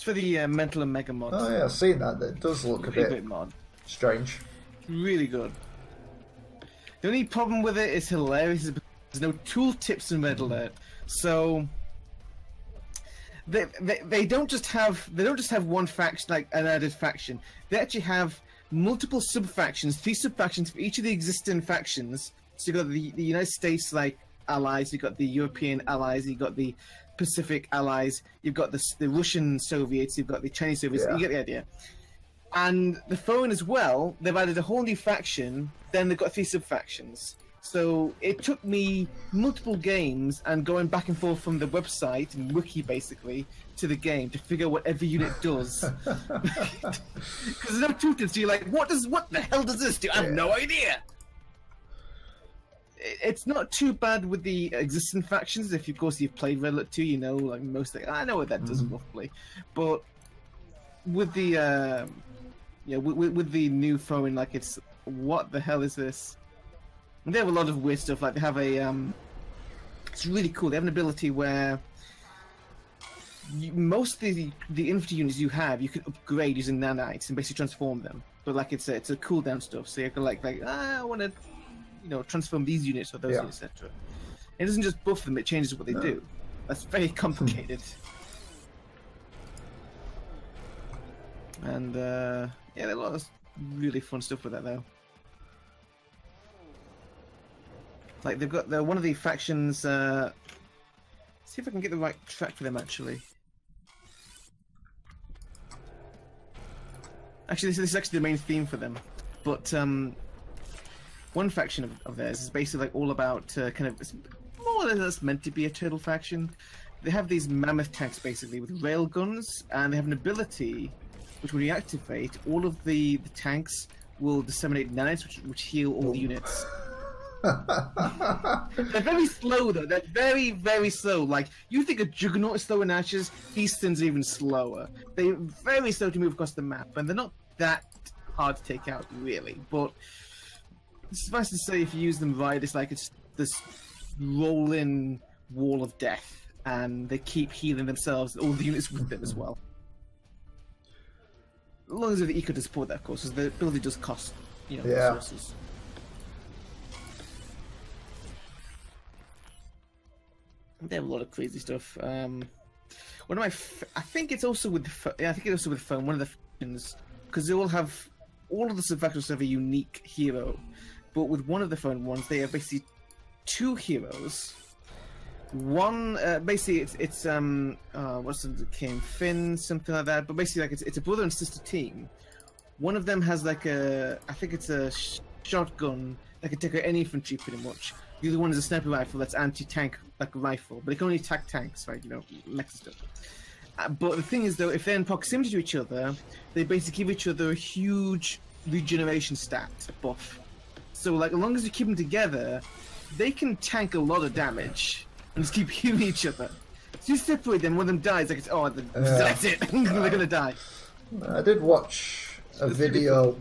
It's for the uh, Mental Omega mod. Oh yeah, I've seen that. It does look a Really bit mod. strange. Really good. The only problem with it is hilarious. is There's no tooltips in Red Alert, so they, they they don't just have they don't just have one faction like an added faction. They actually have multiple sub factions, three sub factions for each of the existing factions. So you got the, the United States like allies, you've got the European allies, you've got the Pacific allies, you've got the the Russian Soviets, you've got the Chinese Soviets. Yeah. You get the idea. And the Foehn as well, they've added a whole new faction. Then they've got three sub factions. So it took me multiple games and going back and forth from the website and wiki basically to the game to figure out what every unit does. Because there's no tooltips. So you're like, what does what the hell does this do? I have no idea. It- It's not too bad with the existing factions. If, of course, you've played Red Alert 2, you know, like most. I know what that does roughly, but with the uh, yeah, with, with, with the new Foehn, like it's what the hell is this? And they have a lot of weird stuff. Like they have a um, it's really cool. They have an ability where you, most of the the infantry units you have, you can upgrade using nanites and basically transform them. But like it's a it's a cooldown stuff, so you can like like ah, I want to, you know, transform these units or those Yeah. units, etc. It doesn't just buff them; it changes what they do. That's very complicated. and uh, yeah, there are a lot of really fun stuff with that though. Like they've got the one of the factions. Uh, see if I can get the right track for them actually. Actually, this, this is actually the main theme for them. But um, one faction of, of theirs is basically like all about uh, kind of it's more or less meant to be a turtle faction. They have these mammoth tanks basically with rail guns, and they have an ability which, when you activate, all of the, the tanks will disseminate nanites, which, which heal all the units. They're very slow though. They're very, very slow. Like you think a juggernaut is slow in Ashes, Eastern's even slower. They're very slow to move across the map, and they're not that hard to take out, really. But suffice to say, if you use them right, it's like it's this rolling wall of death, and they keep healing themselves, all the units with them as well. As long as the eco to support that, of course, because the ability does cost, you know, Yeah. resources. They have a lot of crazy stuff. Um, one of my, f- I think it's also with the, yeah, I think it's also with the Foehn. One of the because they all have, all of the subfactions have a unique hero, but with one of the fun ones, they have basically two heroes. One, uh, basically, it's it's um, uh, what's the name, Finn, something like that. But basically, like it's it's a brother and sister team. One of them has like a, I think it's a sh- shotgun that can take out any infantry pretty much. The other one is a sniper rifle that's anti-tank like rifle, but it can only attack tanks, right? You know, mech stuff. Uh, but the thing is, though, if they're in proximity to each other, they basically give each other a huge regeneration stat buff. So, like, as long as you keep them together, they can tank a lot of damage and just keep healing each other. So you separate them, one of them dies, like, it's, oh, the, that's it, they're gonna die. I did watch a video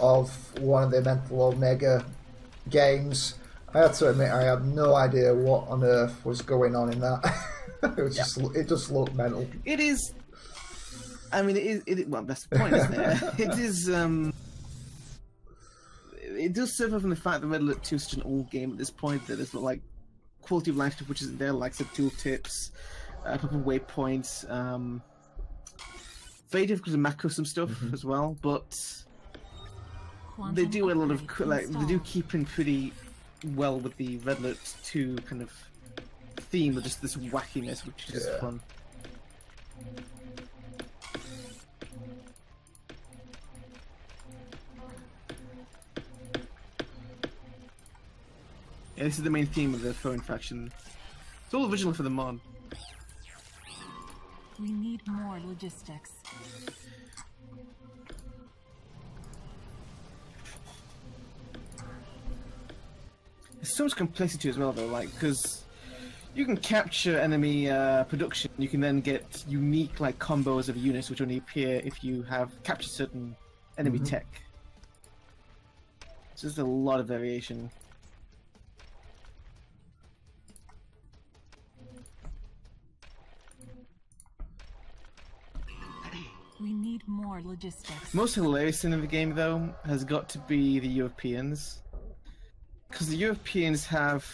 of one of the Mental Omega games. I had to admit I had no idea what on earth was going on in that. it was just it just looked mental. It is. I mean, it is. It, well, that's the point, isn't it? it is. Um, it does suffer from the fact that Red Alert 2 is such an old game at this point that there's like quality of life stuff which isn't there, like some tooltips, uh, proper waypoints. Um, very difficult to macro some stuff as well, but they do a lot of co- like they do keep in pretty well with the Red Alert 2 kind of theme of just this wackiness, which is Yeah. fun. Yeah, this is the main theme of the Foehn faction. It's all original for the mod. We need more logistics. There's so much complexity as well, though, like because you can capture enemy uh, production. You can then get unique like combos of units which only appear if you have captured certain enemy tech. So there's a lot of variation. We need more logistics. Most hilarious thing in the game, though, has got to be the Europeans. Because the Europeans have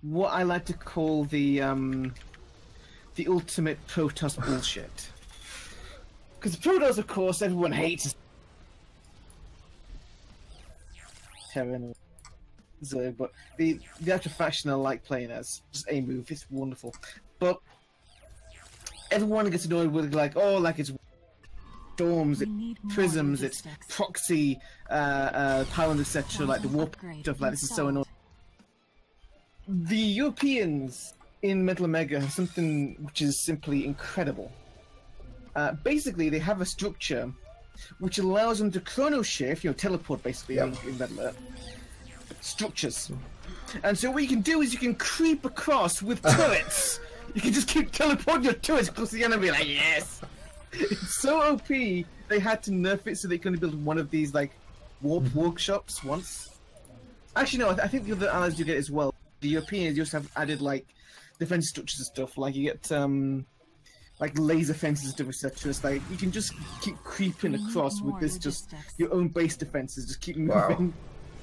what I like to call the um, the ultimate Protoss bullshit. Because Protoss, of course, everyone hates. Terran, Zerg, but the the actual faction I like playing as just a move. It's wonderful, but everyone gets annoyed with like, oh, like it's storms, We need more prisms, it's proxy, uh, uh, Poland, etc. Like the Quantum warp stuff. Like this is so annoying. The Europeans in Mental Omega have something which is simply incredible. Uh, basically, they have a structure which allows them to chrono shift, you know, teleport basically Yeah. in, in Metal Earth, structures. And so what you can do is you can creep across with turrets. you can just keep teleporting your turrets close to the enemy, like yes. It's so OP. They had to nerf it so they can only build one of these like warp workshops once. Actually, no. I, th- I think the other allies do get it as well. The Europeans just have added like defense structures and stuff. Like you get um like laser fences and stuff, etc. It's like you can just keep creeping across with more this just your own base defenses. Just keep moving. Wow.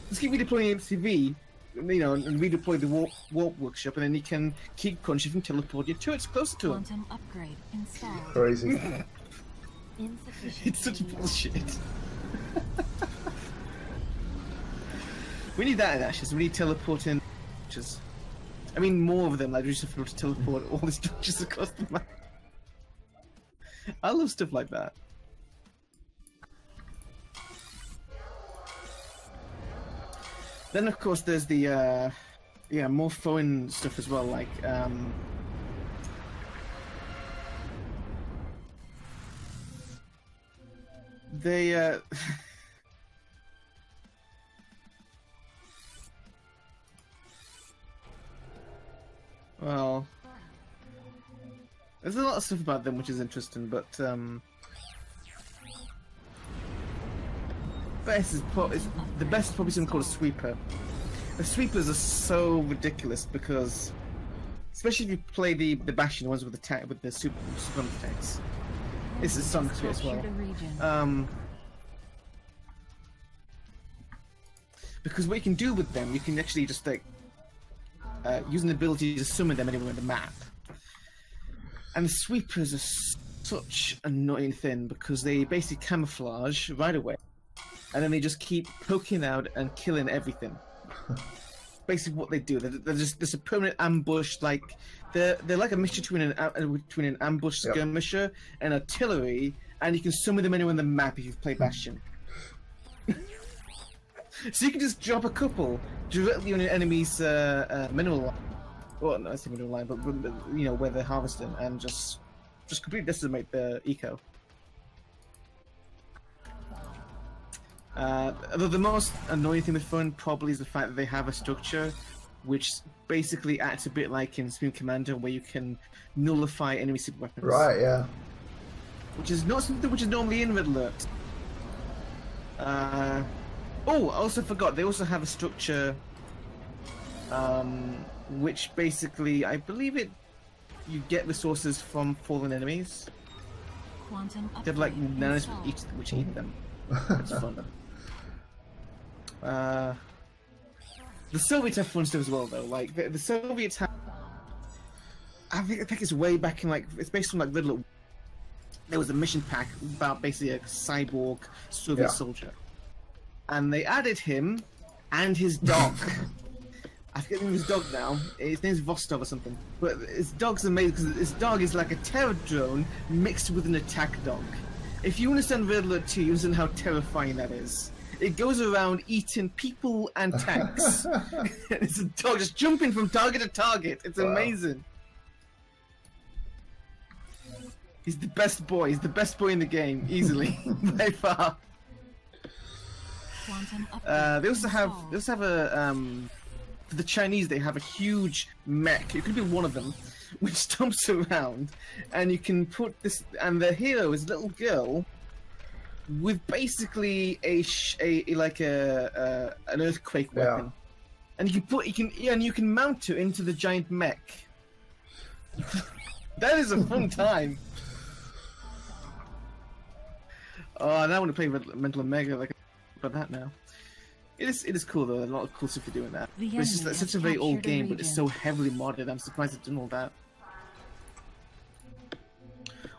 Just keep redeploying MCV. You know, and redeploy the warp, warp workshop, and then you can keep crunching and teleport your turrets closer to them. Quantum upgrade installed. Crazy. It's such bullshit. we need that in Ashes. We need teleporting structures. I mean, more of them. Like we just have to teleport all the structures across the map. I love stuff like that. Then, of course, there's the uh, yeah more foreign stuff as well, like um, they uh well there's a lot of stuff about them which is interesting but um best is, is the best is probably something called a sweeper the sweepers are so ridiculous because especially if you play the the bashing ones with the with the super super attacks. this is some to as well um, because what you can do with them, you can actually just like uh, an ability to summon them anywhere on the map. And the sweepers are such annoying thing because they basically camouflage right away, and then they just keep poking out and killing everything. basically, what they do, they're, they're just there's a permanent ambush. Like they're they're like a mixture between an uh, between an ambush Yep. skirmisher and artillery, and you can summon them anywhere on the map if you've played Bastion. so you can just drop a couple directly on an enemy's uh, uh, mineral line. Well, not say mineral line, but, you know where they're harvesting, and just just completely decimate the eco. Uh, the, the most annoying thing with Foehn probably is the fact that they have a structure which basically acts a bit like in Supreme Commander, where you can nullify enemy super weapons. Right, yeah. Which is not something which is normally in Red Alert. Uh, oh, I also forgot, they also have a structure um, which basically, I believe it, you get resources from fallen enemies. Quantum They have like upgrade nanos installed. which eat, which eat them. It's fun. Uh, the Soviets have fun stuff as well, though. Like the, the Soviets have. I think I think it's way back in like it's based on like Red Alert. There was a mission pack about basically a cyborg Soviet Yeah. soldier, and they added him and his dog. I forget the name of his dog now. His name's Vostov or something. But his dog's amazing because his dog is like a terror drone mixed with an attack dog. If you understand Red Alert 2, you understand how terrifying that is. It goes around eating people and tanks. it's a dog just jumping from target to target. It's Wow. amazing. He's the best boy. He's the best boy in the game, easily, by far. Uh, they also have they also have a um, for the Chinese they have a huge mech. It could be one of them, which stomps around, and you can put this. And the hero is a little girl with basically a, sh- a, a- like a, a an earthquake Yeah. weapon, and you can put you can yeah, and you can mount it into the giant mech. that is a fun time. Oh, now I want to play Red- Mental Omega. Like about that now. It is. It is cool though. A lot of cool stuff for doing that. It's just like, such a very old captured a game, but it's so heavily modded. I'm surprised it's done all that.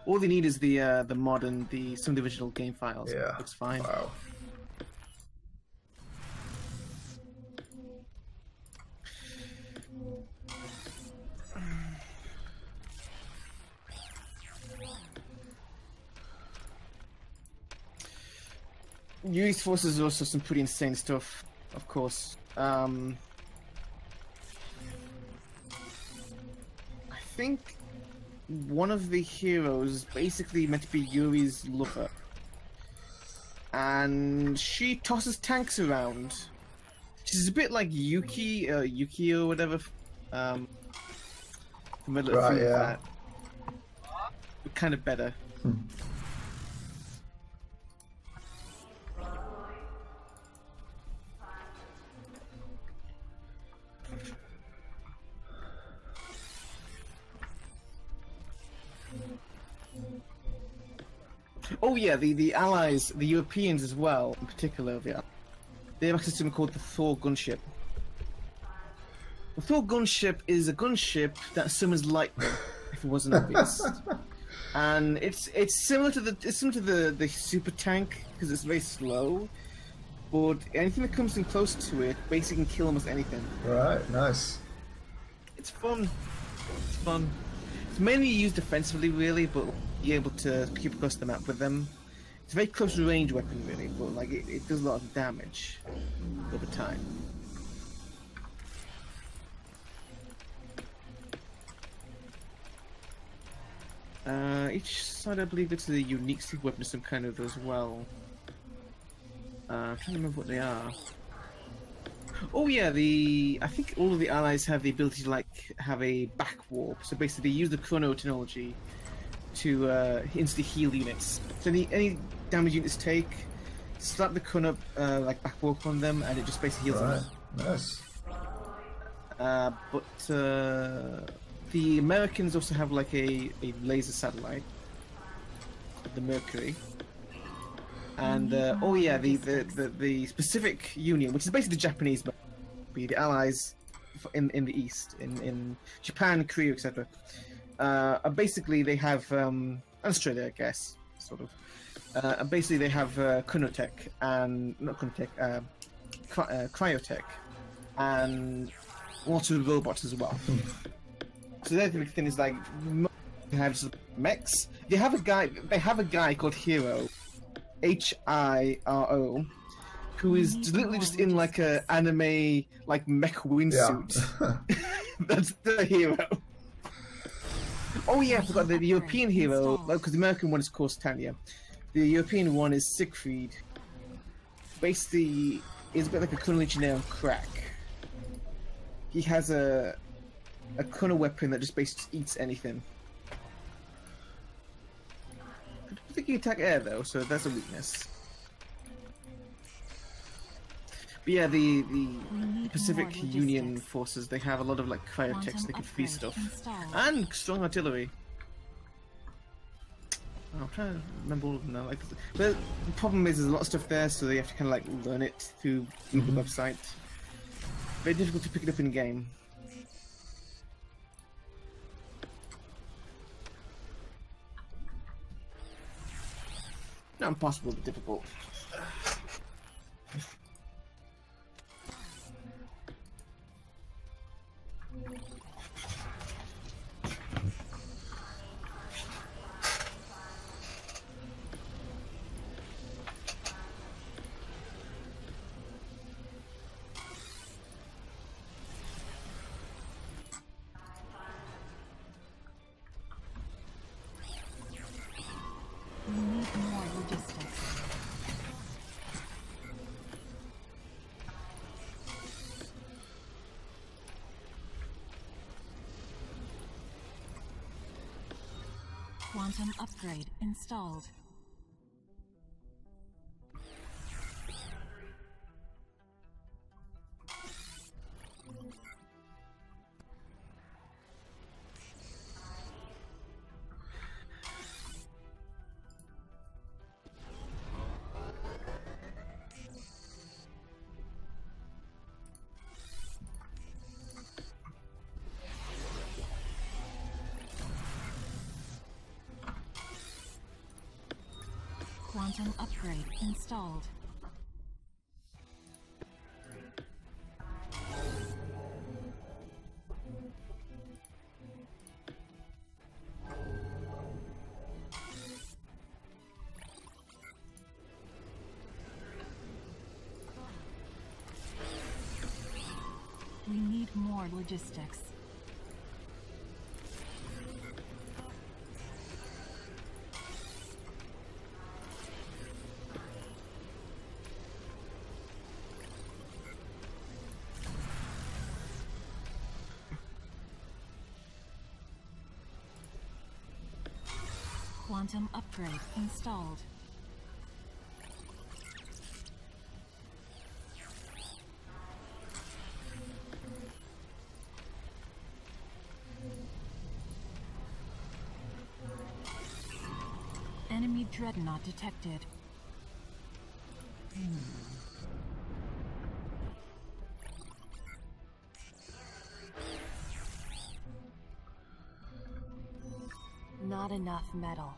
All they need is the uh, the mod and the some of the original game files. Yeah. looks fine. Wow. Youth Forces is also some pretty insane stuff, of course. Um, I think one of the heroes is basically meant to be Yuri's lover. And she tosses tanks around. She's a bit like Yuki, uh, Yuki or whatever. Um, Right, 3 with yeah. that. Kind of better. Oh yeah, the, the allies, the Europeans as well, in particular, yeah, they have a system called the Thor gunship. The Thor gunship is a gunship that summons lightning, if it wasn't obvious. and it's it's similar to the it's similar to the the super tank because it's very slow, but anything that comes in close to it basically can kill almost anything. Right. Nice. It's fun. It's fun. It's mainly used defensively, really, but you're able to keep across the map with them. It's a very close range weapon, really, but like it, it does a lot of damage over time. Uh, each side, I believe, it's a unique secret weapon of some kind of as well. Uh, I'm trying to remember what they are. Oh yeah, the I think all of the allies have the ability to like have a back warp. So basically, they use the chrono technology to uh, instantly heal units. So any any damage units take, slap the chrono uh, like back warp on them, and it just basically heals Right. them. Nice. Uh, but uh, the Americans also have like a, a laser satellite, the Mercury. And uh, oh yeah, the, the, the, the Pacific Union, which is basically the Japanese, but be the Allies in in the East, in in Japan, Korea, etc. Uh, are basically they have um, Australia, I guess, sort of. Uh, and basically they have uh, Chronotech and not Chronotech, uh, cry- uh, Cryotech, and lots of robots as well. so the other thing is like they have just mechs. They have a guy. They have a guy called Hiro, H I R O, who is need literally just in like a anime like mech wingsuit. That's the hero. Oh yeah, I forgot the, the European hero. Because the American one is of course Tanya. The European one is Siegfried. Basically, is a bit like a Colonel Legionnaire crack. He has a a Kunna weapon that just basically eats anything. I don't think he attack air though, so that's a weakness. But yeah, the the Pacific Union forces they have a lot of like cryotechs Quantum they can freeze stuff installed. and strong artillery. Oh, I'm trying to remember all of them now. Like, but the problem is there's a lot of stuff there, so you have to kind of like learn it through mm-hmm. the website. Very difficult to pick it up in game. Not impossible, but difficult. Quantum upgrade installed. Quantum upgrade installed. Quantum upgrade installed. Enemy dreadnought detected. Hmm. Not enough metal.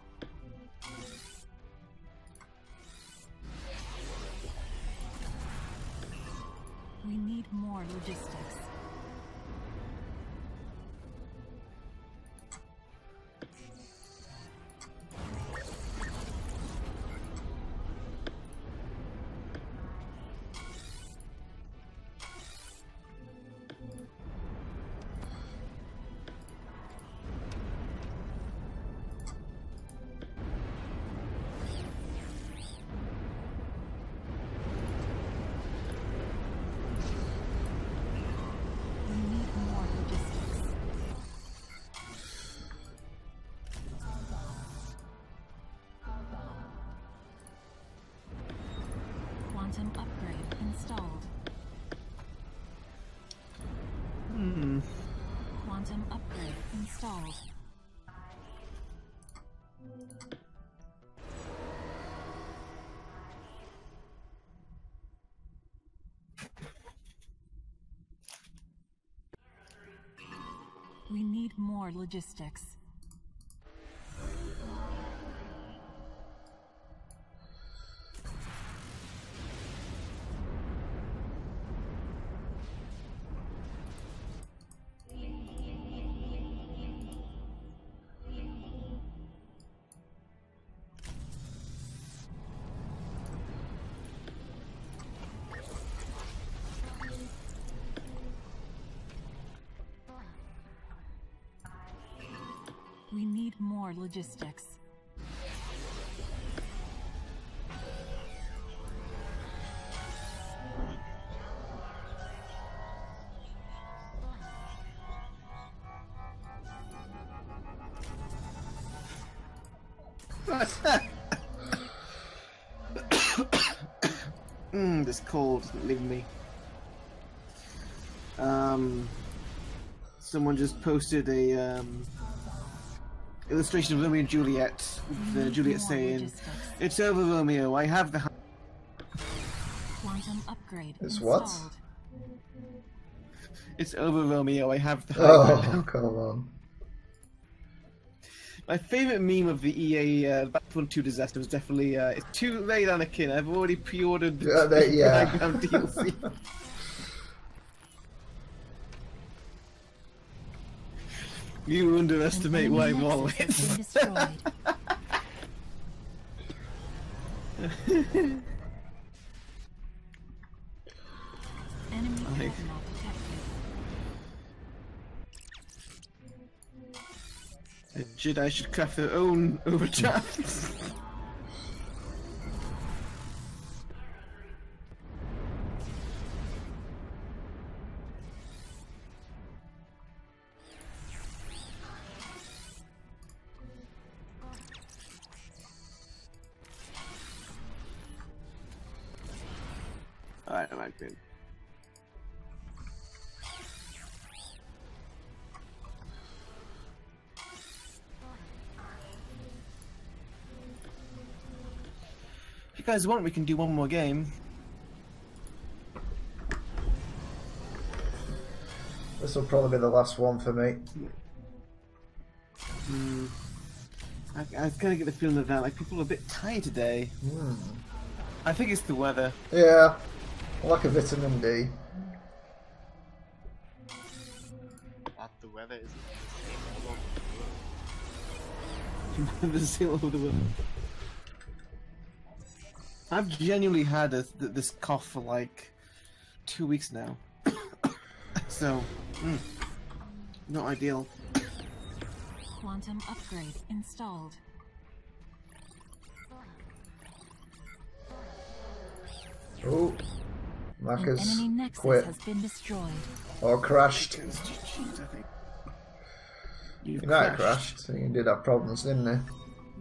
We need more logistics. Installed. Hmm. Quantum upgrade installed. We need more logistics. Need logistics. Mm, this cold isn't leaving me. Um, someone just posted a um, illustration of Romeo and Juliet. With uh, Juliet saying, "It's over, Romeo. I have the." Quantum upgrade It's what? It's over, Romeo. I have the. Oh, come on. My favorite meme of the EA uh, Battlefront 2 disaster was definitely uh, "It's too late, Anakin. I've already pre-ordered the Yeah, that- yeah. DLC." You underestimate An my enemy wallet. nexus has been destroyed. Like- Jedi should craft their own overdrafts. guys want, we can do one more game. This will probably be the last one for me. Hmm. I, I kind of get the feeling of that. Like people are a bit tired today. Hmm. I think it's the weather. Yeah, lack of vitamin D. That the weather is the same all over the world. the seal of the world. I've genuinely had a, th- this cough for like two weeks now. so, mm, not ideal. Quantum upgrade installed. Oh, An Macca's quit has been destroyed. or crashed. It's just cheese, I think. You might have crashed. He did have problems, didn't he?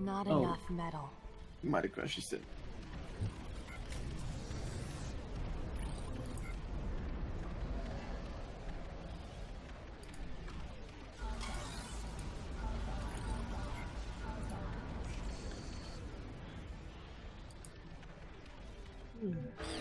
Not Oh. enough metal. You might have crashed, you said. 嗯。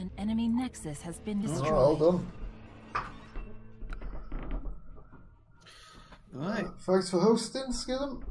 An enemy nexus has been Oh, destroyed. well done. Right. Thanks for hosting, Skillum.